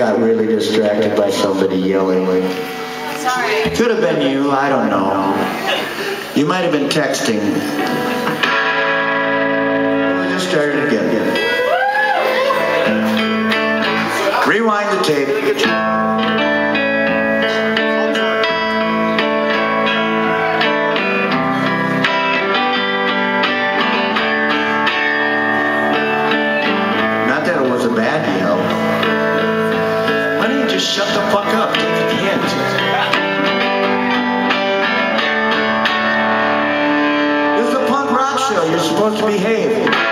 distracted by somebody yelling. Sorry. Could have been you, I don't know. You might have been texting. We'll just start it again. Rewind the tape. Just shut the fuck up? This is a punk rock show. You're supposed to behave.